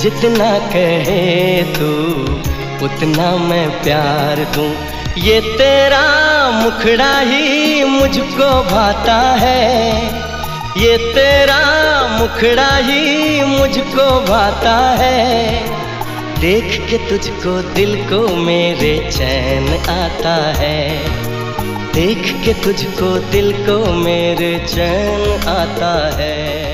जितना कहे तू, उतना मैं प्यार दूँ। ये तेरा मुखड़ा ही मुझको भाता है। ये तेरा मुखड़ा ही मुझको भाता है। देख के तुझको दिल को मेरे चैन आता है। देख के तुझको दिल को मेरे चैन आता है।